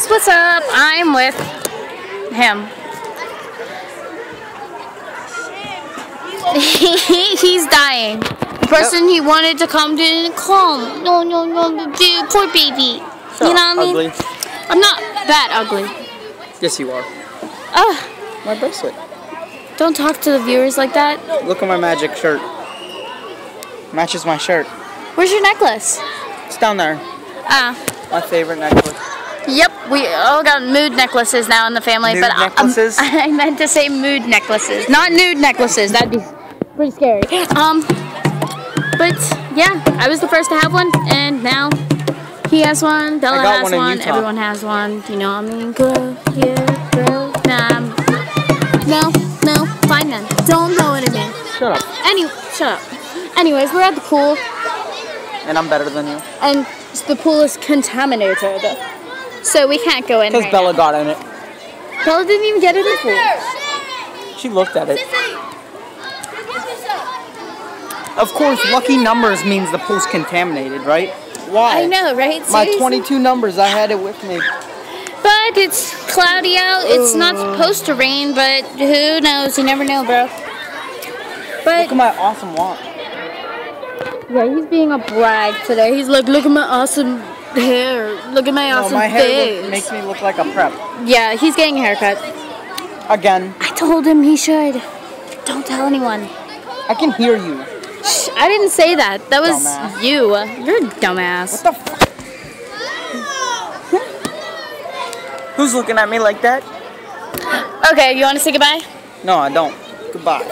guys, what's up? I'm with him. He's dying. The person he wanted to come didn't come. No, no, no, dude, poor baby. Shut you know what I mean? I'm not that ugly. Yes, you are. Ugh, My bracelet. don't talk to the viewers like that. Look at my magic shirt. Matches my shirt. Where's your necklace? It's down there. Ah. My favorite necklace. Yep, we all got mood necklaces now in the family, Nude but I- necklaces? I meant to say mood necklaces, not nude necklaces. That'd be pretty scary. Um, but yeah, I was the first to have one, and now he has one. Bella has one one. Everyone has one. You know what I mean? Girl, yeah, girl. Nah, no, no, fine then. Don't know what I mean. Shut up. Any, shut up. Anyways, we're at the pool, And I'm better than you. and the pool is contaminated, so we can't go in. Because right Bella now. got in it. Bella didn't even get in the pool. She looked at it. Of course, lucky numbers means the pool's contaminated, right? Why? I know, right? My 22 numbers, I had it with me. But it's cloudy out. It's not supposed to rain, but who knows? You never know, bro. But Look at my awesome watch. yeah, he's being a brag today. He's like, look at my awesome hair. Look at my No, awesome my hair face. look, makes me look like a prep. yeah, he's getting a haircut. Again, I told him he should. Don't tell anyone. I can hear you. Shh, I didn't say that. That was Dumbass. you. You're a dumbass. What the f- Who's looking at me like that? Okay, you want to say goodbye? No, I don't. Goodbye.